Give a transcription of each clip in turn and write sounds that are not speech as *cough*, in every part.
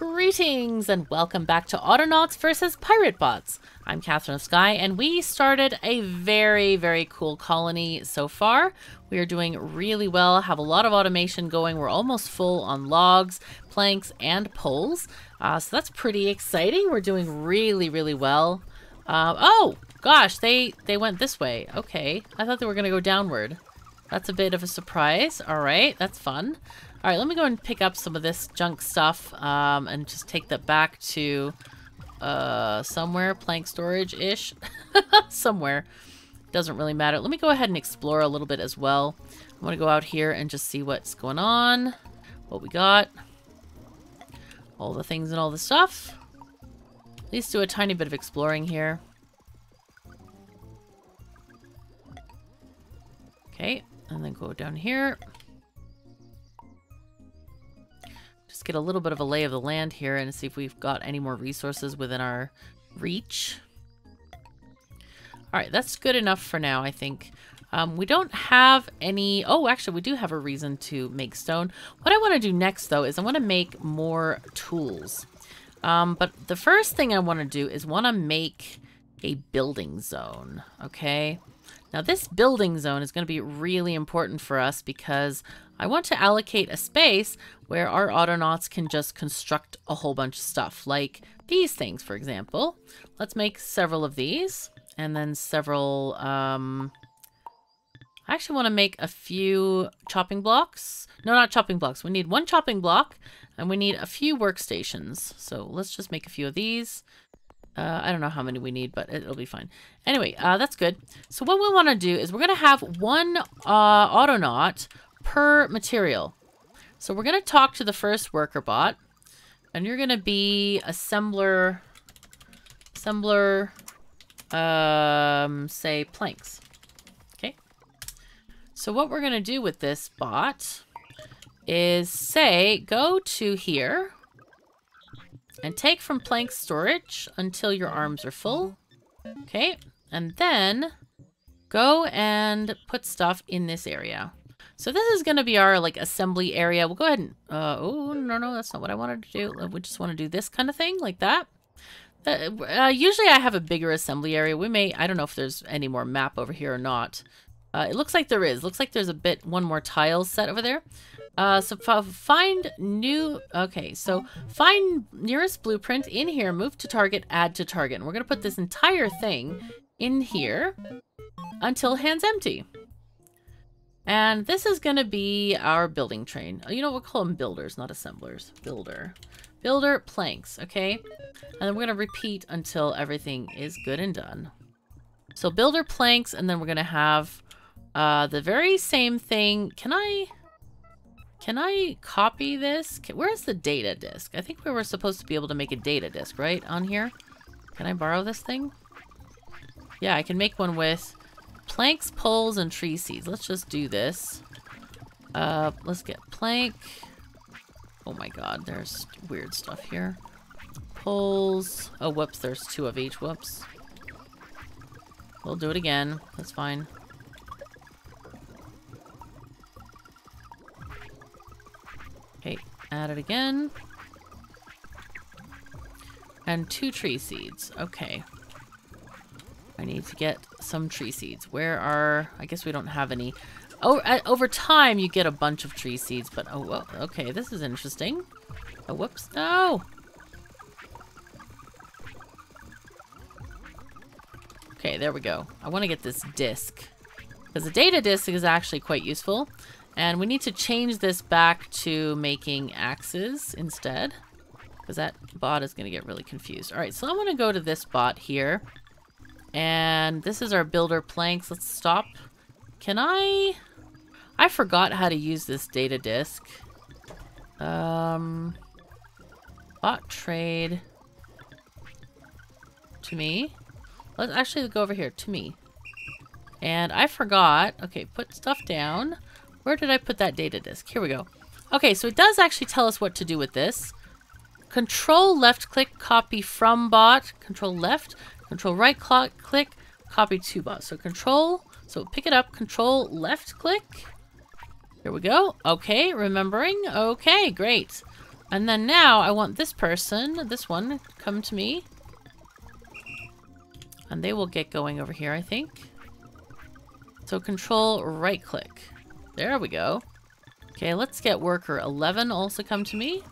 Greetings and welcome back to Autonauts versus Piratebots. I'm Katherine of Sky and we started a very, very cool colony so far. We are doing really well, have a lot of automation going. We're almost full on logs, planks, and poles. Uh, so that's pretty exciting. We're doing really, really well. Uh, oh, gosh, they, they went this way. Okay, I thought they were going to go downward. That's a bit of a surprise. All right, that's fun. All right, let me go and pick up some of this junk stuff um, and just take that back to uh, somewhere, plank storage-ish, *laughs* somewhere. Doesn't really matter. Let me go ahead and explore a little bit as well. I'm going to go out here and just see what's going on, what we got, all the things and all the stuff. At least do a tiny bit of exploring here. Okay, and then go down here. Get a little bit of a lay of the land here and see if we've got any more resources within our reach. Alright, that's good enough for now, I think. Um, we don't have any... Oh, actually, we do have a reason to make stone. What I want to do next, though, is I want to make more tools. Um, but the first thing I want to do is want to make a building zone, okay? Now, this building zone is going to be really important for us because I want to allocate a space where our Autonauts can just construct a whole bunch of stuff, like these things, for example. Let's make several of these, and then several, um... I actually want to make a few chopping blocks. No, not chopping blocks. We need one chopping block, and we need a few workstations. So let's just make a few of these. Uh, I don't know how many we need, but it'll be fine. Anyway, uh, that's good. So what we want to do is we're going to have one uh, Autonaut per material. So we're going to talk to the first worker bot. And you're going to be assembler, assembler, um, say planks. Okay. So what we're going to do with this bot is say, go to here and take from plank storage until your arms are full. Okay. And then go and put stuff in this area. So this is going to be our like assembly area. We'll go ahead and, uh, oh, no, no, that's not what I wanted to do. We just want to do this kind of thing like that. Uh, uh, usually I have a bigger assembly area. We may, I don't know if there's any more map over here or not. Uh, it looks like there is. Looks like there's a bit, one more tile set over there. Uh, so find new, okay, so find nearest blueprint in here, move to target, add to target. And we're to put this entire thing in here until hands empty. And this is to be our building train. You know, we'll call them builders, not assemblers. Builder. Builder planks, okay? And then we're to repeat until everything is good and done. So builder planks, and then we're to have uh, the very same thing. Can I... Can I copy this? Can, where's the data disk? I think we were supposed to be able to make a data disk, right? On here? Can I borrow this thing? Yeah, I can make one with planks, poles, and tree seeds. Let's just do this. Uh, let's get plank. Oh my god, there's weird stuff here. Poles. Oh, whoops, there's two of each. Whoops. We'll do it again. That's fine. Okay, add it again. And two tree seeds. Okay. I need to get some tree seeds. Where are... I guess we don't have any. Oh, uh, over time, you get a bunch of tree seeds, but... Oh, well, okay, this is interesting. Oh, whoops. No! Okay, there we go. I want to get this disc. Because the data disc is actually quite useful. And we need to change this back to making axes instead. Because that bot is going to get really confused. Alright, so I'm going to go to this bot here. And this is our builder planks. Let's stop. Can I... I forgot how to use this data disk. Um... Bot trade. To me. Let's actually go over here. To me. And I forgot. Okay, put stuff down. Where did I put that data disk? Here we go. Okay, so it does actually tell us what to do with this. Control left click copy from bot. Control left. Control right click, copy to bot. So control, so pick it up, control left click. Here we go. Okay, remembering. Okay, great. And then now I want this person, this one, come to me. And they will get going over here, I think. So control right click. There we go. Okay, let's get worker 11 also come to me.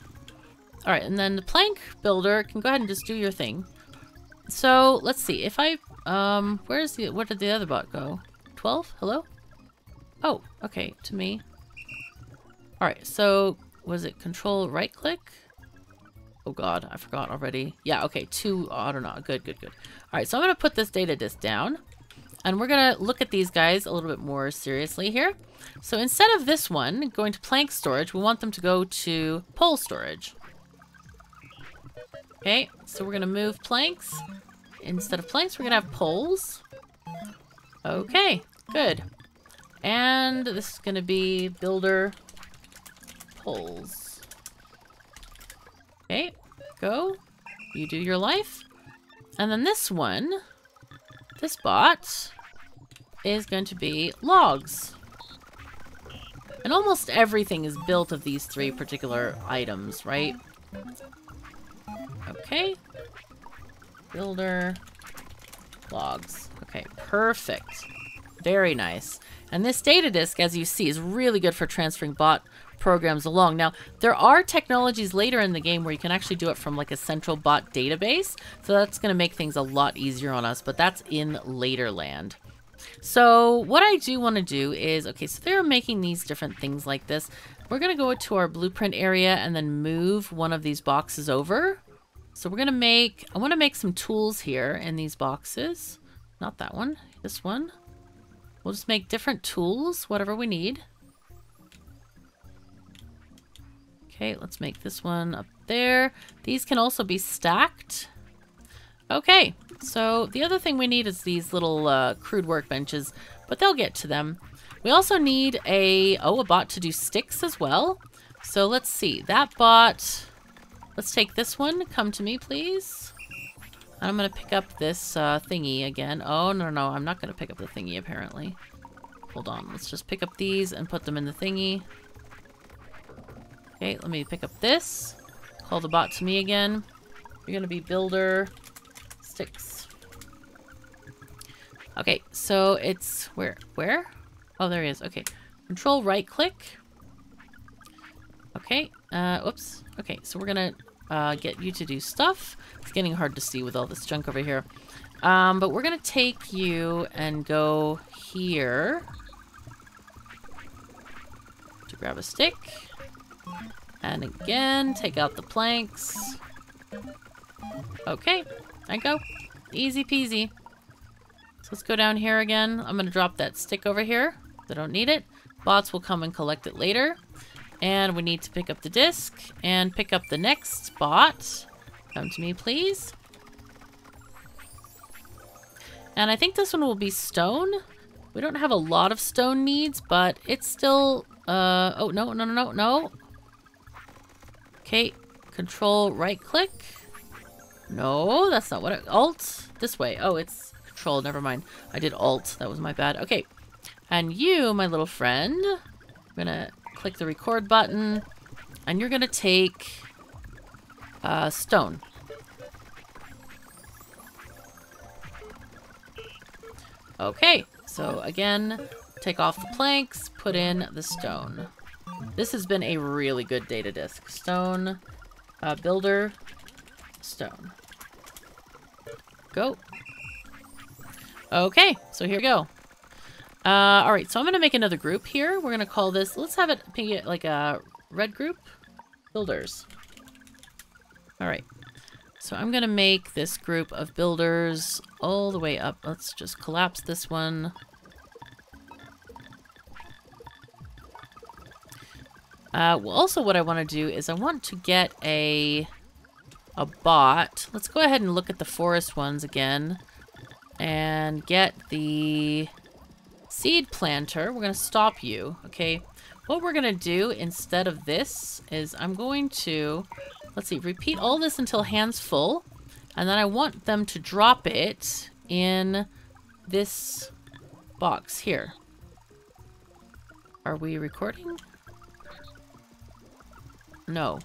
All right, and then the plank builder can go ahead and just do your thing. So let's see if I, um, where's the, where did the other bot go? 12? Hello? Oh, okay, to me. All right, so was it control right click? Oh god, I forgot already. Yeah, okay, two Autonaut. Good, good, good. All right, so I'm to put this data disk down. And we're going to look at these guys a little bit more seriously here. So instead of this one going to plank storage, we want them to go to pole storage. Okay, so we're going to move planks. Instead of planks, we're going to have poles. Okay, good. And this is going to be builder poles. Okay, go. You do your life. And then this one, this bot, is going to be logs. And almost everything is built of these three particular items, right? Okay. Builder. Logs. Okay, perfect. Very nice. And this data disk, as you see, is really good for transferring bot programs along. Now, there are technologies later in the game where you can actually do it from like a central bot database. So that's going to make things a lot easier on us, but that's in later land. So what I do want to do is, okay, so they're making these different things like this. We're going to go to our blueprint area and then move one of these boxes over. So we're going to make, I want to make some tools here in these boxes. Not that one, this one. We'll just make different tools, whatever we need. Okay, let's make this one up there. These can also be stacked. Okay, so the other thing we need is these little uh, crude workbenches, but they'll get to them. We also need a, oh, a bot to do sticks as well. So let's see, that bot, let's take this one. Come to me, please. I'm going to pick up this uh, thingy again. Oh, no, no, I'm not going to pick up the thingy, apparently. Hold on, let's just pick up these and put them in the thingy. Okay, let me pick up this. Call the bot to me again. You're to be builder sticks. Okay, so it's where? Where? Oh, there he is. Okay. Control right click. Okay. Uh, oops. Okay, so we're gonna uh, get you to do stuff. It's getting hard to see with all this junk over here. Um, but we're gonna take you and go here to grab a stick. And again, take out the planks. Okay, I go. Easy peasy. So let's go down here again. I'm to drop that stick over here. I don't need it. Bots will come and collect it later. And we need to pick up the disc and pick up the next bot. Come to me, please. And I think this one will be stone. We don't have a lot of stone needs, but it's still... Uh, oh, no, no, no, no, no. Okay, control right click. No, that's not what. Alt? This way. Oh, it's control. Never mind. I did alt. That was my bad. Okay. And you, my little friend, I'm to click the record button. And you're to take uh, stone. Okay. So, again, take off the planks, put in the stone. This has been a really good data disk. Stone, uh, builder, stone. Go. Okay, so here we go. Uh, all right, so I'm going to make another group here. We're going to call this, let's have it be like a red group. Builders. All right. So I'm going to make this group of builders all the way up. Let's just collapse this one. Uh, well, also what I want to do is I want to get a a bot. Let's go ahead and look at the forest ones again. And get the seed planter. We're going to stop you, okay? What we're going to do instead of this is I'm going to, let's see, repeat all this until hands full. And then I want them to drop it in this box here. Are we recording? No.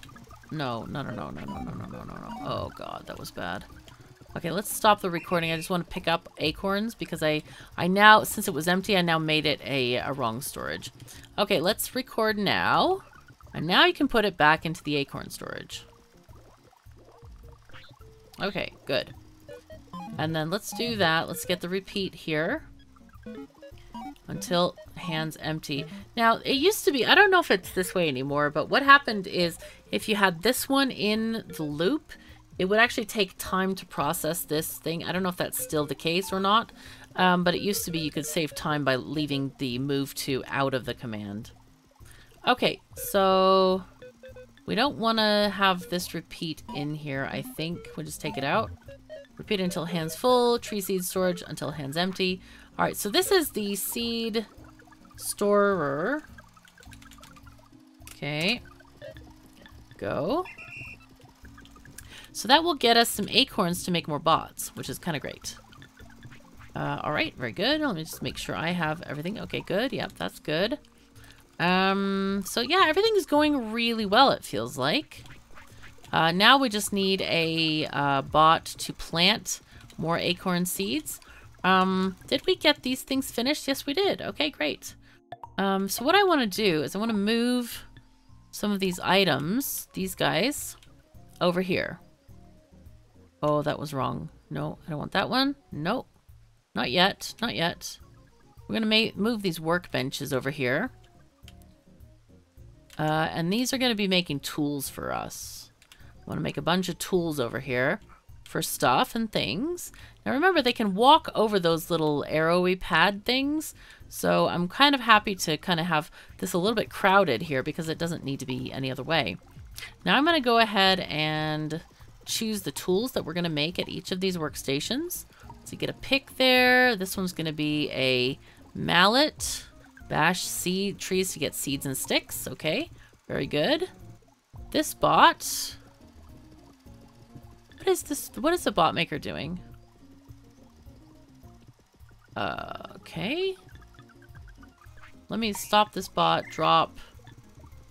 No, no, no, no, no, no, no, no, no, no, no. Oh god, that was bad. Okay, let's stop the recording. I just want to pick up acorns because I, I now, since it was empty, I now made it a, a wrong storage. Okay, let's record now. And now you can put it back into the acorn storage. Okay, good. And then let's do that. Let's get the repeat here. Until hands empty. Now, it used to be, I don't know if it's this way anymore, but what happened is if you had this one in the loop, it would actually take time to process this thing. I don't know if that's still the case or not, um, but it used to be you could save time by leaving the move to out of the command. Okay, so we don't want to have this repeat in here, I think. We'll just take it out. Repeat until hands full, tree seed storage until hands empty. All right, so this is the seed storer. Okay. Go. So that will get us some acorns to make more bots, which is kind of great. Uh, all right, very good. Let me just make sure I have everything. Okay, good. Yep, that's good. Um, so yeah, everything's going really well, it feels like. Uh, now we just need a uh, bot to plant more acorn seeds. Um, did we get these things finished? Yes, we did. Okay, great. Um, so what I want to do is I want to move some of these items, these guys, over here. Oh, that was wrong. No, I don't want that one. Nope. Not yet. Not yet. We're going to move these workbenches over here. Uh, and these are going to be making tools for us. I want to make a bunch of tools over here for stuff and things. Now remember, they can walk over those little arrowy pad things. So I'm kind of happy to kind of have this a little bit crowded here because it doesn't need to be any other way. Now I'm going to go ahead and choose the tools that we're going to make at each of these workstations. So you get a pick there. This one's going to be a mallet. Bash seed trees to get seeds and sticks. Okay, very good. This bot. What is this? What is the bot maker doing? Uh, okay. Let me stop this bot, drop,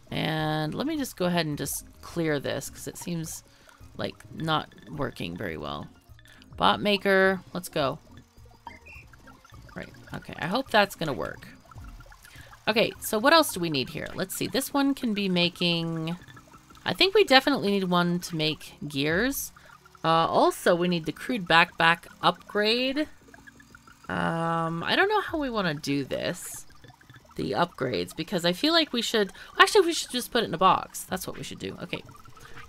and let me just go ahead and just clear this because it seems like not working very well. Bot maker, let's go. Right, okay, I hope that's gonna work. Okay, so what else do we need here? Let's see, this one can be making... I think we definitely need one to make gears. Uh, also, we need the crude backpack upgrade. Um, I don't know how we want to do this. The upgrades, because I feel like we should... Actually, we should just put it in a box. That's what we should do. Okay,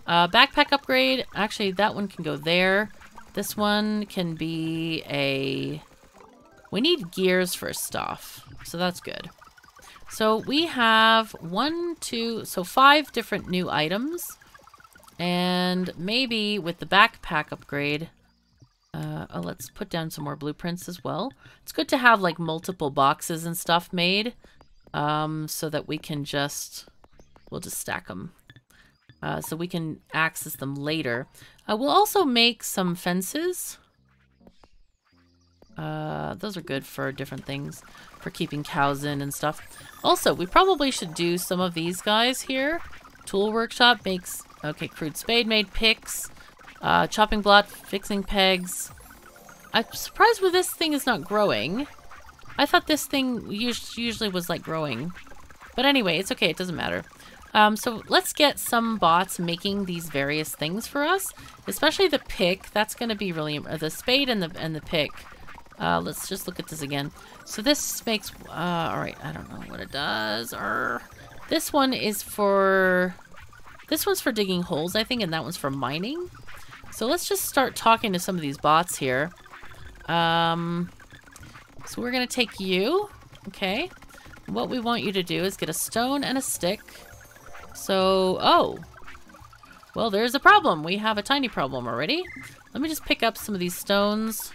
uh, backpack upgrade. Actually, that one can go there. This one can be a... We need gears for stuff. So that's good. So we have one, two, so five different new items. And maybe with the backpack upgrade... Uh, oh, let's put down some more blueprints as well. It's good to have like multiple boxes and stuff made. Um, so that we can just... We'll just stack them uh, so we can access them later. Uh, we'll also make some fences. Uh, those are good for different things, for keeping cows in and stuff. Also, we probably should do some of these guys here. Tool workshop makes, okay, crude spade made picks, uh, chopping block, fixing pegs. I'm surprised where this thing is not growing. I thought this thing usually was like growing. But anyway, it's okay, it doesn't matter. Um, so let's get some bots making these various things for us, especially the pick. That's going to be really the spade and the and the pick. Uh, let's just look at this again. So this makes uh, all right. I don't know what it does. Or this one is for this one's for digging holes, I think, and that one's for mining. So let's just start talking to some of these bots here. Um, so we're gonna take you. Okay. What we want you to do is get a stone and a stick. So, oh. Well, there's a problem. We have a tiny problem already. Let me just pick up some of these stones.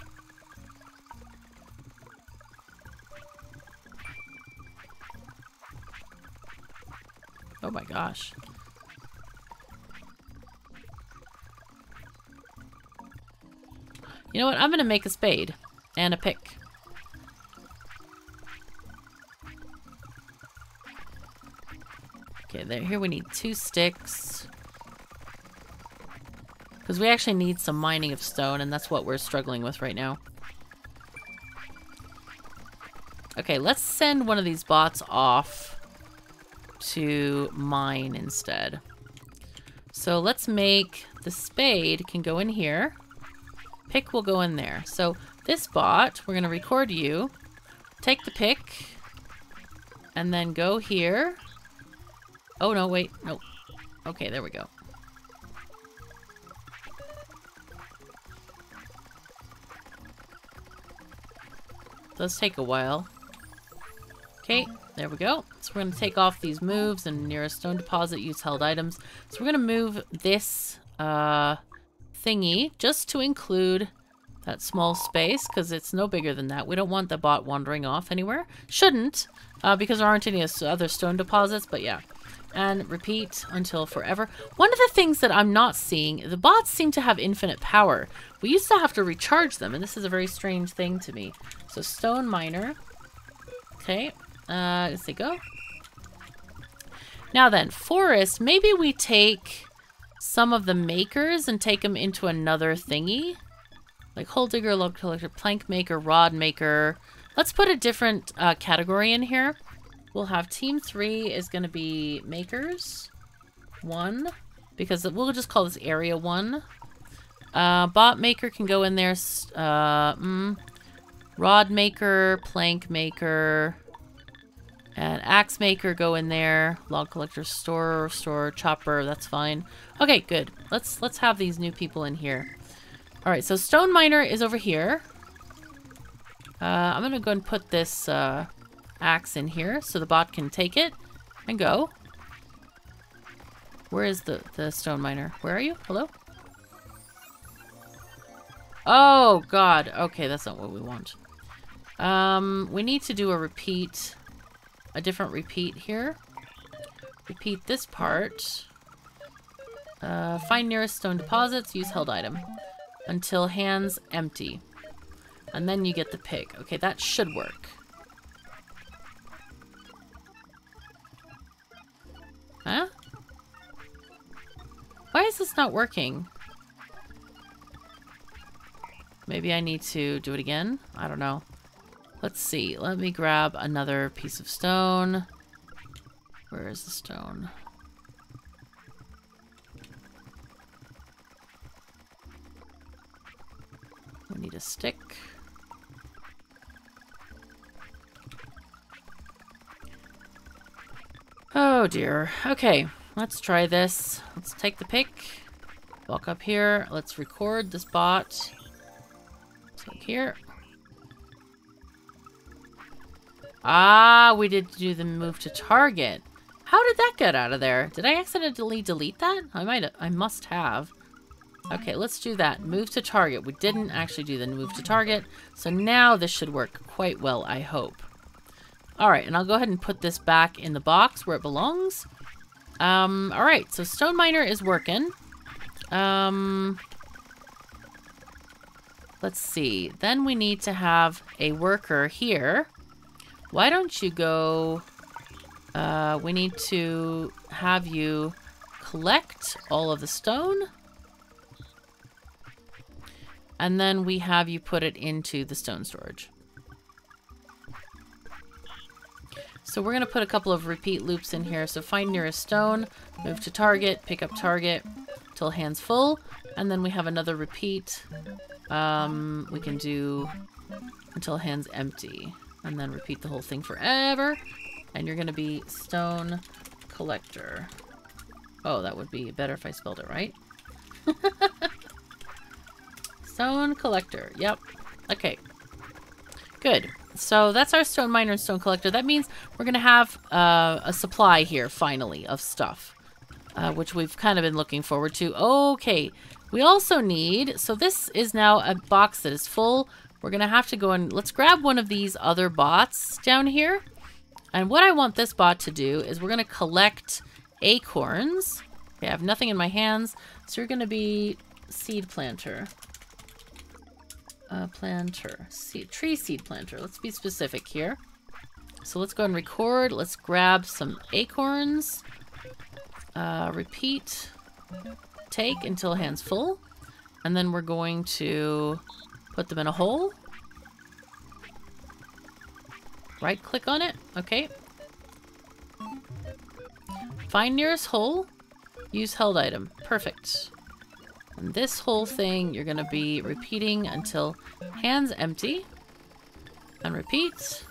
Oh my gosh. You know what? I'm going to make a spade and a pick. Okay, there, here we need two sticks. Because we actually need some mining of stone, and that's what we're struggling with right now. Okay, let's send one of these bots off to mine instead. So let's make the spade can go in here. Pick will go in there. So this bot, we're going to record you. Take the pick. And then go here. Oh, no, wait. No. Okay, there we go. Does take a while. Okay, there we go. So we're going to take off these moves and near a stone deposit, use held items. So we're going to move this uh, thingy just to include that small space because it's no bigger than that. We don't want the bot wandering off anywhere. Shouldn't uh, because there aren't any other stone deposits, but yeah. And repeat until forever. One of the things that I'm not seeing, the bots seem to have infinite power. We used to have to recharge them, and this is a very strange thing to me. So stone miner. Okay, uh, let's see, go. Now then, forest, maybe we take some of the makers and take them into another thingy. Like hole digger, log collector, plank maker, rod maker. Let's put a different uh, category in here. We'll have team three is going to be makers. One. Because we'll just call this area one. Uh, bot maker can go in there. Uh, mm, rod maker, plank maker, and axe maker go in there. Log collector store, store, chopper, that's fine. Okay, good. Let's let's have these new people in here. Alright, so stone miner is over here. Uh, I'm gonna go and put this uh, axe in here so the bot can take it and go. Where is the, the stone miner? Where are you? Hello? Oh, God. Okay, that's not what we want. Um, we need to do a repeat a different repeat here. Repeat this part. Uh, find nearest stone deposits, use held item. Until hands empty. And then you get the pig. Okay, that should work. Huh? Why is this not working? Maybe I need to do it again? I don't know. Let's see. Let me grab another piece of stone. Where is the stone? We need a stick. Oh dear. Okay, let's try this. Let's take the pick. Walk up here. Let's record this bot. Take here. Ah, we did do the move to target. How did that get out of there? Did I accidentally delete that? I might I must have. Okay, let's do that. Move to target. We didn't actually do the move to target. So now this should work quite well, I hope. Alright, and I'll go ahead and put this back in the box where it belongs. Um, alright, so Stone Miner is working. Um, let's see. Then we need to have a worker here. Why don't you go... Uh, we need to have you collect all of the stone. And then we have you put it into the stone storage. So we're going to put a couple of repeat loops in here. So find nearest stone, move to target, pick up target till hands full. And then we have another repeat. Um, we can do until hands empty. And then repeat the whole thing forever. And you're to be Stone Collector. Oh, that would be better if I spelled it right. *laughs* stone Collector. Yep. Okay. Good. So that's our Stone Miner and Stone Collector. That means we're to have uh, a supply here, finally, of stuff. Uh, which we've kind of been looking forward to. Okay. We also need... So this is now a box that is full we're going to have to go and let's grab one of these other bots down here. And what I want this bot to do is we're going to collect acorns. Okay, I have nothing in my hands. So you're going to be seed planter. Uh, planter. Seed, tree seed planter. Let's be specific here. So let's go and record. Let's grab some acorns. Uh, repeat. Take until hands full. And then we're going to put them in a hole. Right click on it. Okay. Find nearest hole. Use held item. Perfect. And this whole thing you're going to be repeating until hands empty. And repeat.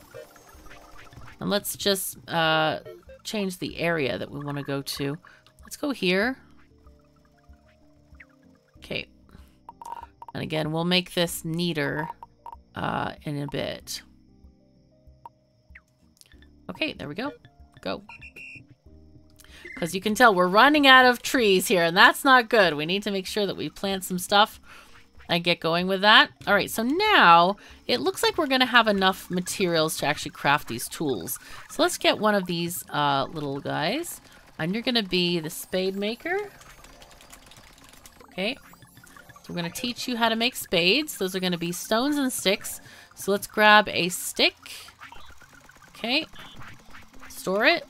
And let's just uh, change the area that we want to go to. Let's go here. Okay. And again, we'll make this neater uh, in a bit. Okay, there we go. Go. Because you can tell we're running out of trees here, and that's not good. We need to make sure that we plant some stuff and get going with that. All right, so now it looks like we're going to have enough materials to actually craft these tools. So let's get one of these uh, little guys. And you're going to be the spade maker. Okay. We're going to teach you how to make spades. Those are going to be stones and sticks. So let's grab a stick. Okay. Store it.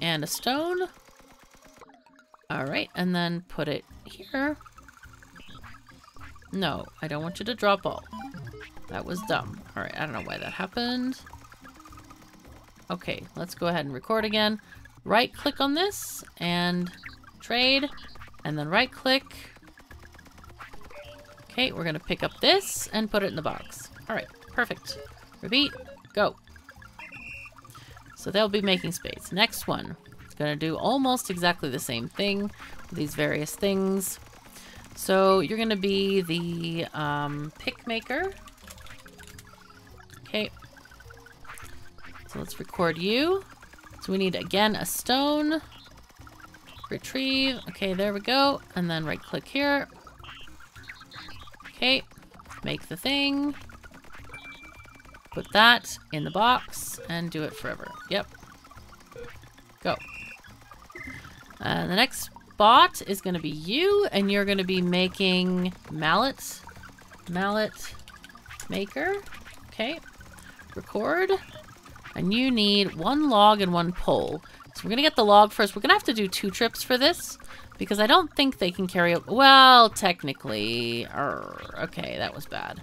And a stone. All right, and then put it here. No, I don't want you to drop all. That was dumb. All right, I don't know why that happened. Okay, let's go ahead and record again. Right click on this and trade, and then right click. Okay, we're gonna pick up this and put it in the box. All right, perfect. Repeat, go. So they'll be making spades. Next one. It's gonna do almost exactly the same thing with these various things. So you're to be the um, pick maker. Okay. So let's record you. So we need, again, a stone. Retrieve. Okay, there we go. And then right click here. Okay. Make the thing. Put that in the box and do it forever. Yep. Go. The next spot is going to be you, and you're going to be making mallet, mallet maker. Okay, record. And you need one log and one pole. So we're going to get the log first. We're going to have to do two trips for this because I don't think they can carry it. Well, technically. okay, that was bad.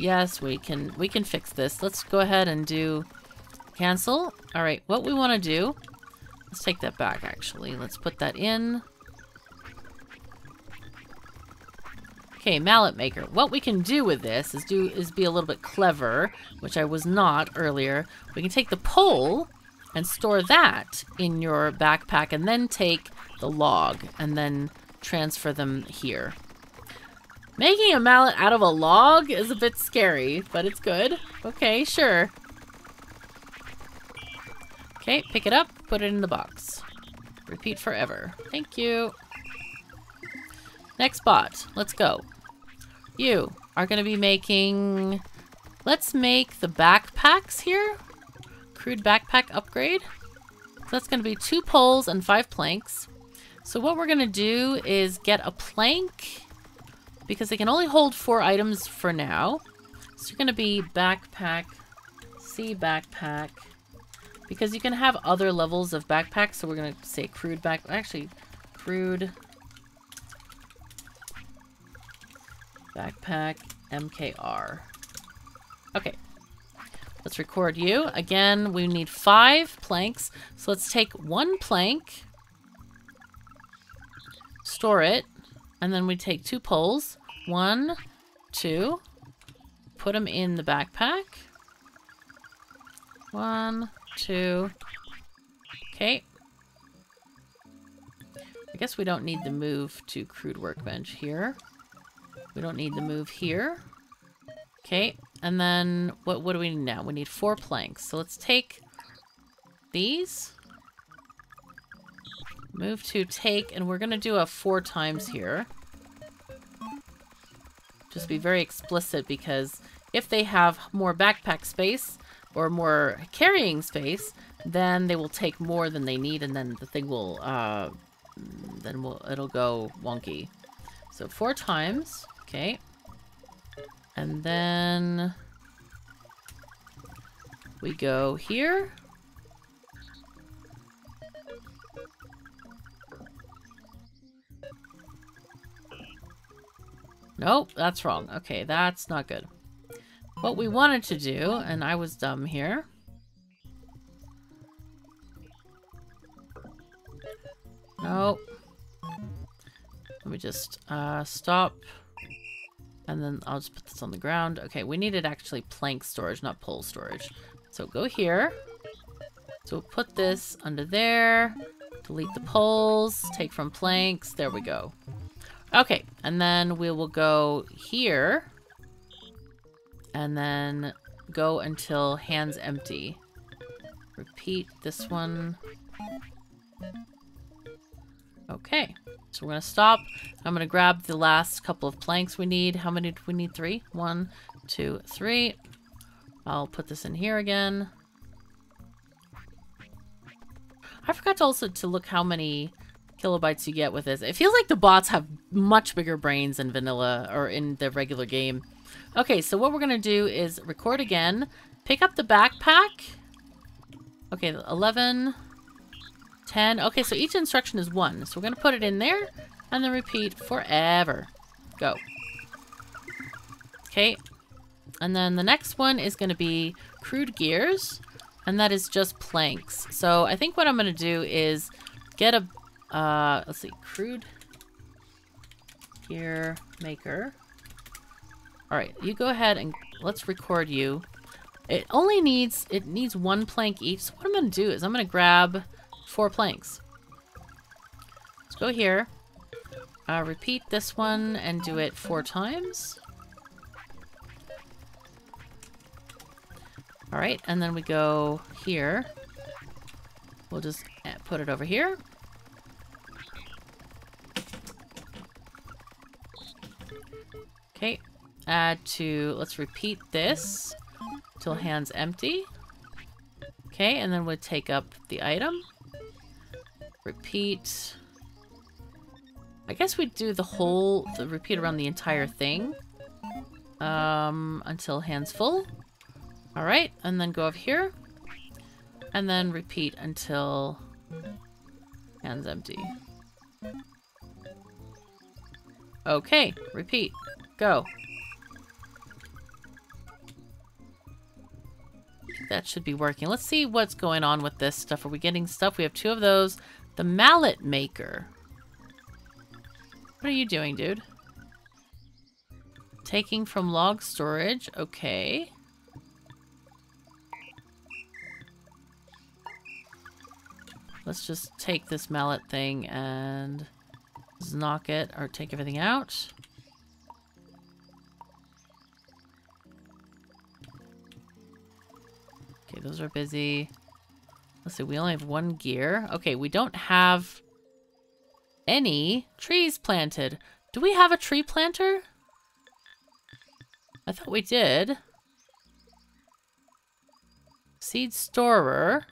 Yes, we can we can fix this. Let's go ahead and do cancel. All right, what we want to do, let's take that back actually. Let's put that in. Okay, mallet maker. What we can do with this is do is be a little bit clever, which I was not earlier. We can take the pole and store that in your backpack and then take the log and then transfer them here. Making a mallet out of a log is a bit scary, but it's good. Okay, sure. Okay, pick it up, put it in the box. Repeat forever. Thank you. Next bot. Let's go. You are going to be making... Let's make the backpacks here. Crude backpack upgrade. So that's going to be two poles and five planks. So what we're going to do is get a plank because they can only hold four items for now. So you're going to be backpack, C backpack, because you can have other levels of backpacks. So we're going to say crude back, actually crude Backpack MKR. Okay. Let's record you. Again, we need five planks. So let's take one plank, store it, and then we take two poles. One, two. Put them in the backpack. One, two. Okay. I guess we don't need the move to crude workbench here. We don't need the move here. Okay, and then what, what do we need now? We need four planks. So let's take these. Move to take, and we're going to do a four times here. Just be very explicit because if they have more backpack space or more carrying space, then they will take more than they need and then the thing will, uh, then will, it'll go wonky. So four times. Okay. And then we go here. Nope, that's wrong. Okay, that's not good. What we wanted to do, and I was dumb here. Nope. Let me just uh, stop. And then I'll just put this on the ground. Okay, we needed actually plank storage, not pole storage. So go here. So we'll put this under there. Delete the poles. Take from planks. There we go. Okay, and then we will go here. And then go until hands empty. Repeat this one. Okay, so we're to stop. I'm to grab the last couple of planks we need. How many do we need? Three? One, two, three. I'll put this in here again. I forgot to also to look how many kilobytes you get with this. It feels like the bots have much bigger brains than vanilla or in the regular game. Okay, so what we're going to do is record again. Pick up the backpack. Okay, 11, 10. Okay, so each instruction is one. So we're going to put it in there and then repeat forever. Go. Okay. And then the next one is going to be crude gears. And that is just planks. So I think what I'm going to do is get a, uh, let's see, crude gear maker. All right, you go ahead and let's record you. It only needs, it needs one plank each. So what I'm going to do is I'm going to grab four planks. Let's go here. Uh, repeat this one and do it four times. All right, and then we go here. We'll just eh, put it over here. Okay, add to, let's repeat this till hands empty. Okay, and then we'll take up the item. Repeat. I guess we do the whole, the repeat around the entire thing. Um, until hands full. Alright, and then go over here. And then repeat until hands empty. Okay, repeat. Go. That should be working. Let's see what's going on with this stuff. Are we getting stuff? We have two of those. The mallet maker. What are you doing, dude? Taking from log storage. Okay. Let's just take this mallet thing and knock it or take everything out. Okay, those are busy. Let's see, we only have one gear. Okay, we don't have any trees planted. Do we have a tree planter? I thought we did. Seed storer.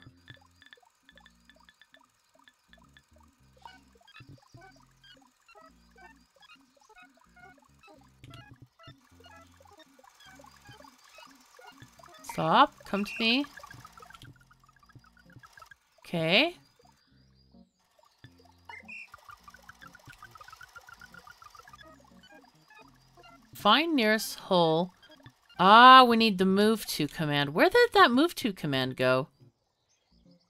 Stop. Come to me. Okay. Find nearest hole. Ah, we need the move to command. Where did that move to command go?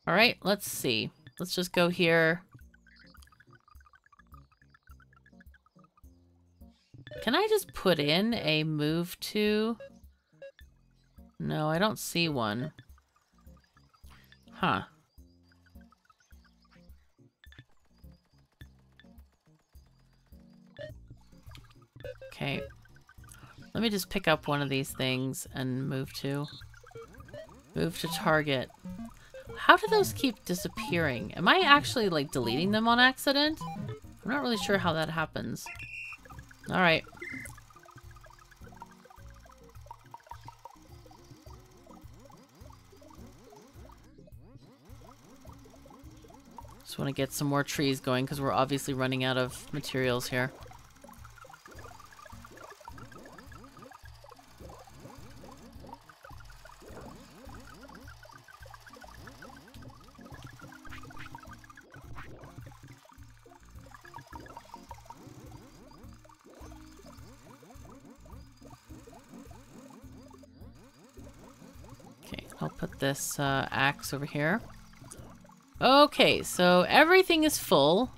Alright, let's see. Let's just go here. Can I just put in a move to? No, I don't see one. Huh. Okay. Let me just pick up one of these things and move to. Move to target. How do those keep disappearing? Am I actually, like, deleting them on accident? I'm not really sure how that happens. Alright. Just want to get some more trees going because we're obviously running out of materials here. this uh, axe over here. Okay, so everything is full.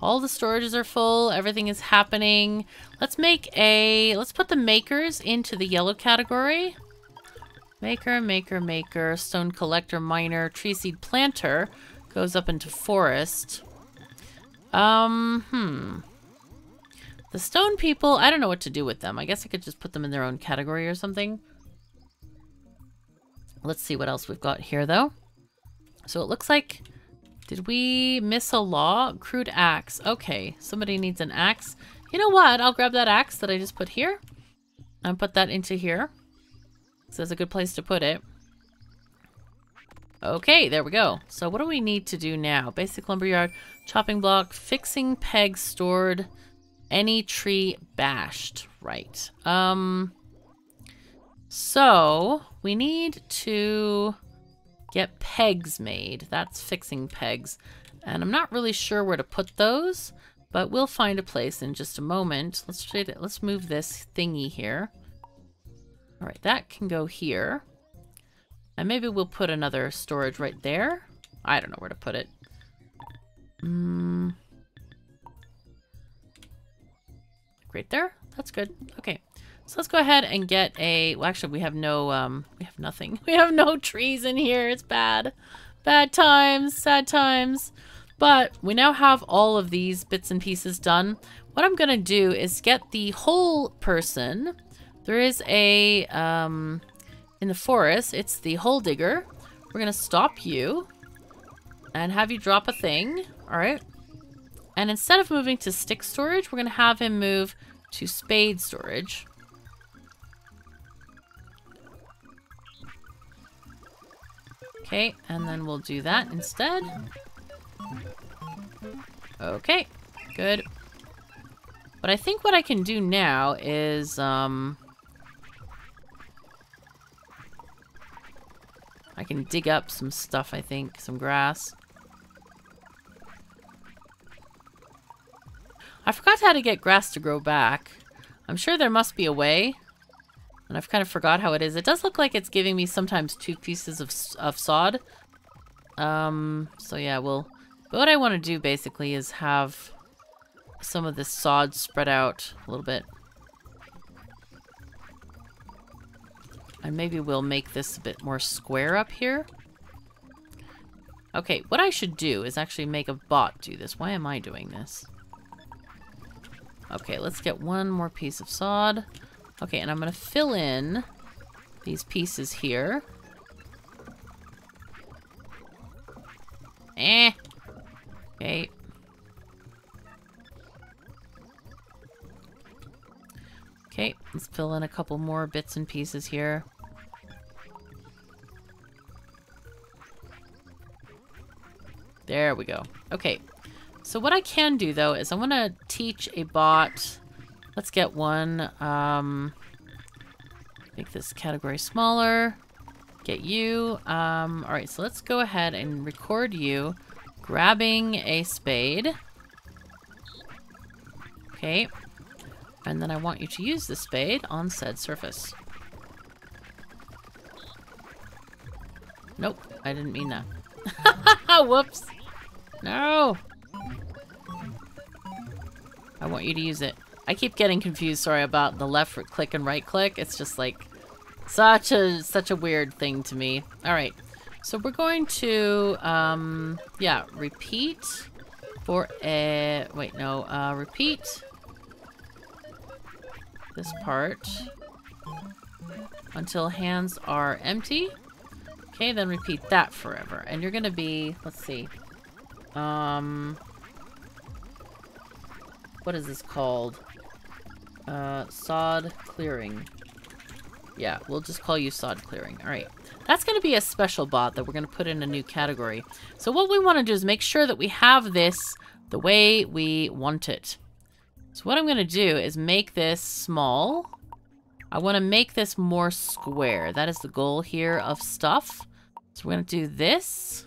All the storages are full. Everything is happening. Let's make a... Let's put the makers into the yellow category. Maker, maker, maker, stone collector, miner, tree seed planter goes up into forest. Um, hmm. The stone people, I don't know what to do with them. I guess I could just put them in their own category or something. Let's see what else we've got here, though. So it looks like... Did we miss a law? Crude axe. Okay, somebody needs an axe. You know what? I'll grab that axe that I just put here. And put that into here. So that's a good place to put it. Okay, there we go. So what do we need to do now? Basic lumberyard, chopping block, fixing pegs stored, any tree bashed. Right. Um... So, we need to get pegs made. That's fixing pegs. And I'm not really sure where to put those, but we'll find a place in just a moment. Let's. Let's move this thingy here. All right, that can go here. And maybe we'll put another storage right there. I don't know where to put it. Mm. Right there? That's good. Okay. So let's go ahead and get a... Well, actually, we have no... Um, we have nothing. *laughs* We have no trees in here. It's bad. Bad times. Sad times. But we now have all of these bits and pieces done. What I'm going to do is get the whole person. There is a... Um, in the forest, it's the hole digger. We're going to stop you. And have you drop a thing. Alright. And instead of moving to stick storage, we're going to have him move to spade storage. Okay, and then we'll do that instead. Okay, good. But I think what I can do now is, um... I can dig up some stuff, I think. Some grass. I forgot how to get grass to grow back. I'm sure there must be a way. And I've kind of forgot how it is. It does look like it's giving me sometimes two pieces of, of sod. Um, so yeah, well, but what I want to do basically is have some of this sod spread out a little bit. And maybe we'll make this a bit more square up here. Okay, what I should do is actually make a bot do this. Why am I doing this? Okay, let's get one more piece of sod. Okay, and I'm going to fill in these pieces here. Eh. Okay. Okay, let's fill in a couple more bits and pieces here. There we go. Okay, so what I can do though is I want to teach a bot Let's get one. Um, make this category smaller. Get you. Um, all right, so let's go ahead and record you grabbing a spade. Okay. And then I want you to use the spade on said surface. Nope, I didn't mean that. *laughs* Whoops. No. I want you to use it. I keep getting confused, sorry, about the left click and right click. It's just like such a such a weird thing to me. All right. So we're going to um yeah, repeat for a wait, no, uh repeat this part until hands are empty. Okay, then repeat that forever. And you're going to be, let's see. Um what is this called? Uh, sod clearing. Yeah, we'll just call you sod clearing. All right. That's going to be a special bot that we're going to put in a new category. So what we want to do is make sure that we have this the way we want it. So what I'm going to do is make this small. I want to make this more square. That is the goal here of stuff. So we're going to do this,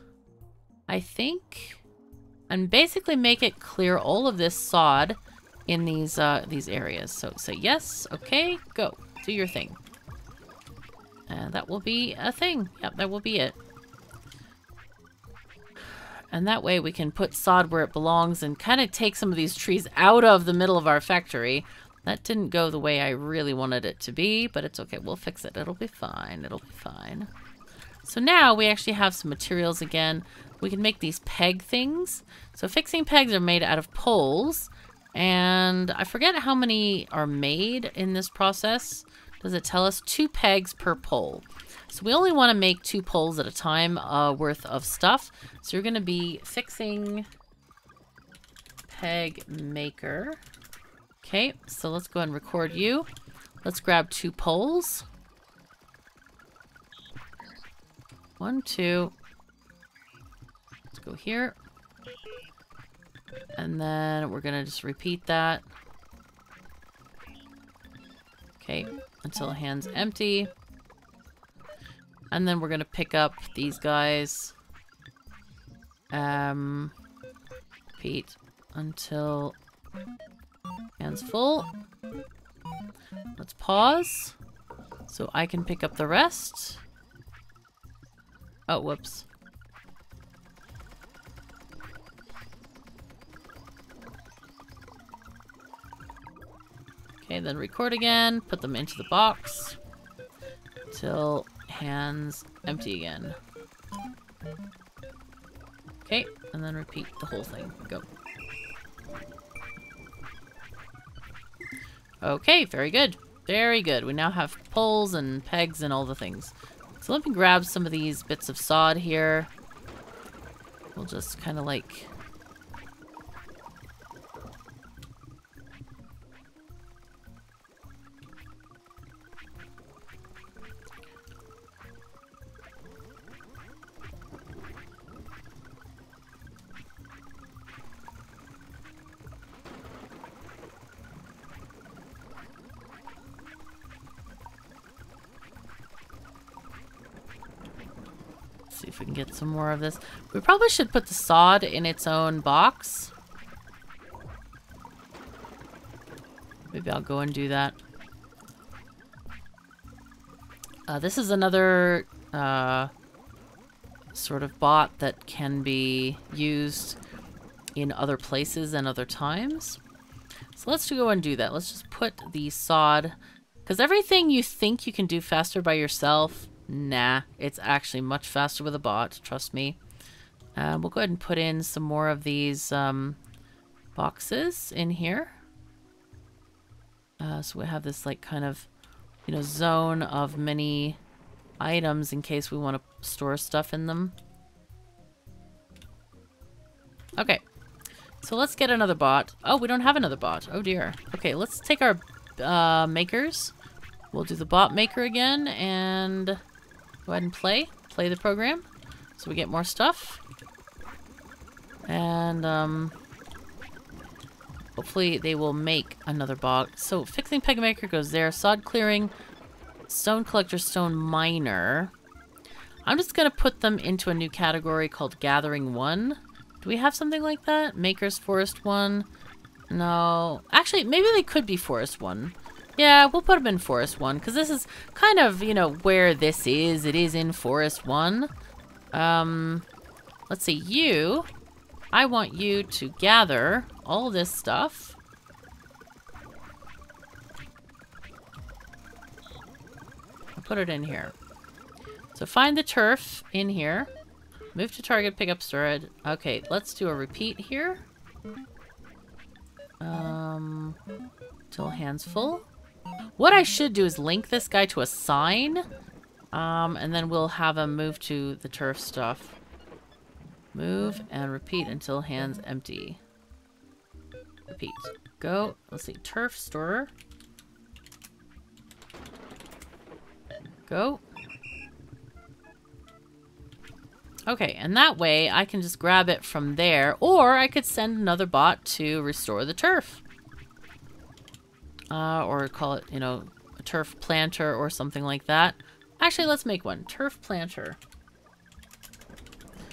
I think, and basically make it clear all of this sod in these uh, these areas. So say yes, okay, go, do your thing. And that will be a thing. Yep, that will be it. And that way we can put sod where it belongs and kind of take some of these trees out of the middle of our factory. That didn't go the way I really wanted it to be, but it's okay. We'll fix it. It'll be fine. It'll be fine. So now we actually have some materials again. We can make these peg things. So fixing pegs are made out of poles. And I forget how many are made in this process. Does it tell us? Two pegs per pole. So we only want to make two poles at a time uh, worth of stuff. So you're going to be fixing peg maker. Okay, so let's go ahead and record you. Let's grab two poles. One, two. Let's go here. And then we're to just repeat that. Okay, until hand's empty. And then we're to pick up these guys. Um, repeat until hands full. Let's pause so I can pick up the rest. Oh, whoops. Okay, then record again, put them into the box till hands empty again. Okay, and then repeat the whole thing. Go. Okay, very good. Very good. We now have poles and pegs and all the things. So let me grab some of these bits of sod here. We'll just kind of like some more of this. We probably should put the sod in its own box. Maybe I'll go and do that. Uh, this is another uh, sort of bot that can be used in other places and other times. So let's go and do that. Let's just put the sod, because everything you think you can do faster by yourself, Nah, it's actually much faster with a bot, trust me. Uh, we'll go ahead and put in some more of these um, boxes in here. Uh, so we have this like kind of, you know, zone of many items in case we want to store stuff in them. Okay, so let's get another bot. Oh, we don't have another bot. Oh dear. Okay, let's take our uh, makers. We'll do the bot maker again and Go ahead and play. Play the program. So we get more stuff. And, um... Hopefully they will make another box. So fixing peg maker goes there. Sod clearing. Stone collector, stone miner. I'm just going to put them into a new category called gathering one. Do we have something like that? Maker's forest one? No. Actually, maybe they could be forest one. Yeah, we'll put them in Forest 1, because this is kind of, you know, where this is. It is in Forest 1. Um, let's see, you, I want you to gather all this stuff. Put it in here. So find the turf in here. Move to target, pick up storage. Okay, let's do a repeat here. Um, till hands full. What I should do is link this guy to a sign. Um, and then we'll have him move to the turf stuff. Move and repeat until hands empty. Repeat. Go. Let's see. Turf store. Go. Okay, and that way I can just grab it from there, or I could send another bot to restore the turf uh, or call it, you know, a turf planter or something like that. Actually, let's make one. Turf planter.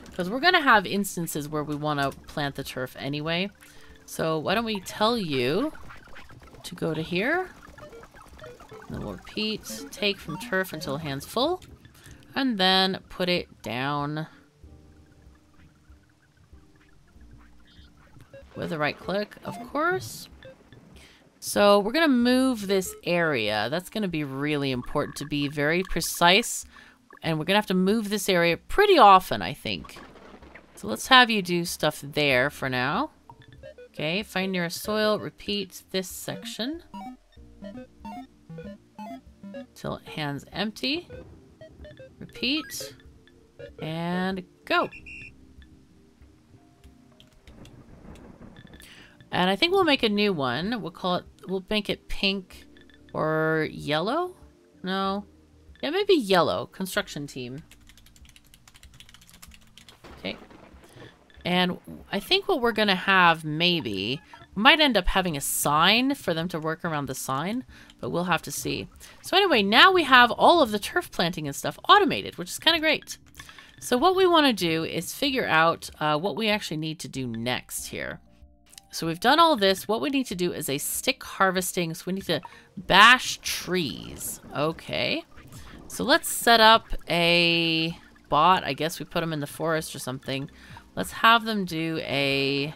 Because we're going to have instances where we want to plant the turf anyway. So why don't we tell you to go to here. then we'll repeat, take from turf until hands full, and then put it down with a right click, of course. So we're going to move this area. That's going to be really important to be very precise. And we're going to have to move this area pretty often, I think. So let's have you do stuff there for now. Okay, find nearest soil, repeat this section. Till hands empty. Repeat. And go. And I think we'll make a new one. We'll call it, we'll make it pink or yellow? No. Yeah, maybe yellow. Construction team. Okay. And I think what we're going to have, maybe, we might end up having a sign for them to work around the sign, but we'll have to see. So anyway, now we have all of the turf planting and stuff automated, which is kind of great. So what we want to do is figure out uh, what we actually need to do next here. So we've done all this. What we need to do is a stick harvesting. So we need to bash trees. Okay. So let's set up a bot. I guess we put them in the forest or something. Let's have them do a...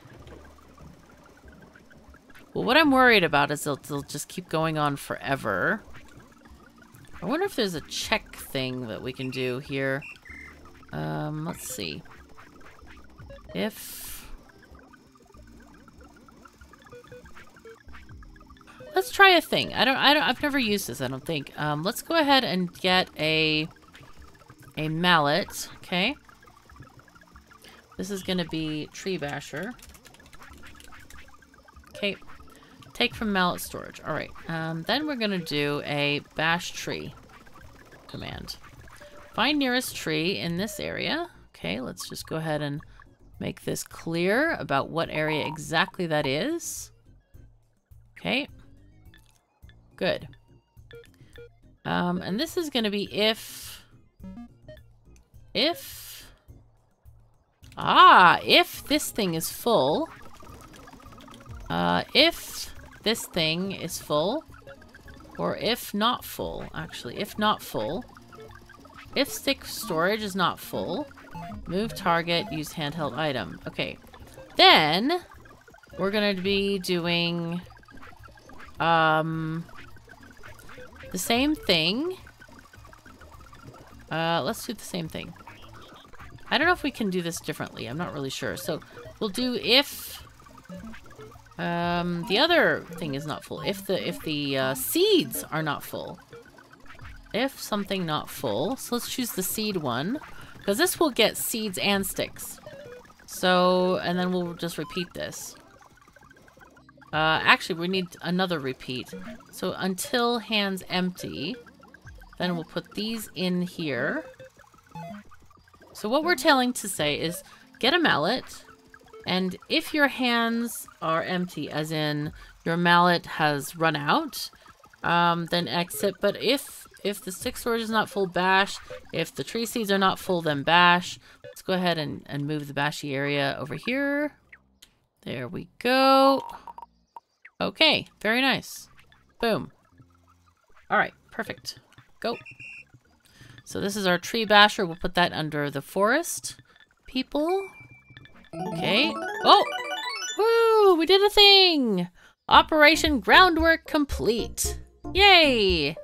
Well, what I'm worried about is they'll, they'll just keep going on forever. I wonder if there's a check thing that we can do here. Um, let's see. If Let's try a thing. I don't, I don't, I've never used this, I don't think. Um, let's go ahead and get a, a mallet, okay? This is gonna be tree basher. Okay, take from mallet storage. All right, um, then we're gonna do a bash tree command. Find nearest tree in this area. Okay, let's just go ahead and make this clear about what area exactly that is. Okay, Good. Um, and this is going to be if... If... Ah, if this thing is full. Uh, if this thing is full. Or if not full, actually. If not full. If stick storage is not full. Move target, use handheld item. Okay. Then, we're going to be doing... Um... The same thing. Uh, let's do the same thing. I don't know if we can do this differently. I'm not really sure. So we'll do if um, the other thing is not full. If the if the uh, seeds are not full. If something not full. So let's choose the seed one. Because this will get seeds and sticks. So, and then we'll just repeat this. Uh, actually, we need another repeat. So until hands empty, then we'll put these in here. So what we're telling to say is get a mallet, and if your hands are empty, as in your mallet has run out, um, then exit. But if if the stick storage is not full, bash. If the tree seeds are not full, then bash. Let's go ahead and, and move the bashy area over here. There we go. Okay, very nice. Boom. Alright, perfect. Go. So this is our tree basher. We'll put that under the forest people. Okay. Oh! Woo! We did a thing! Operation Groundwork complete. Yay!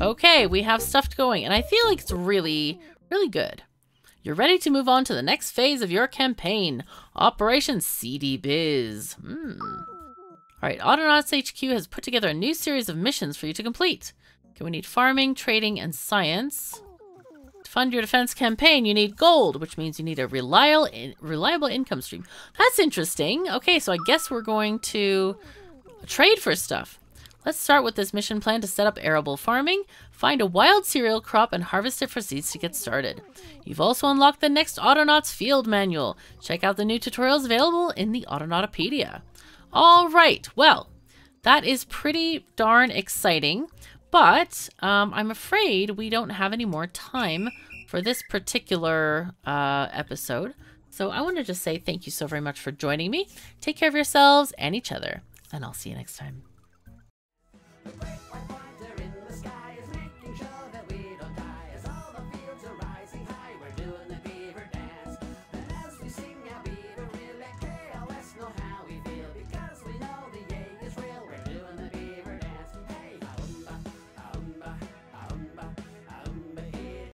Okay, we have stuff going, and I feel like it's really, really good. You're ready to move on to the next phase of your campaign, Operation CD Biz. Hmm. Alright, Autonauts HQ has put together a new series of missions for you to complete. Okay, we need farming, trading, and science. To fund your defense campaign, you need gold, which means you need a reliable, reliable income stream. That's interesting. Okay, so I guess we're going to trade for stuff. Let's start with this mission plan to set up arable farming. Find a wild cereal crop and harvest it for seeds to get started. You've also unlocked the next Autonauts field manual. Check out the new tutorials available in the Autonautapedia. All right, well, that is pretty darn exciting, but um, I'm afraid we don't have any more time for this particular uh, episode. So I want to just say thank you so very much for joining me. Take care of yourselves and each other, and I'll see you next time.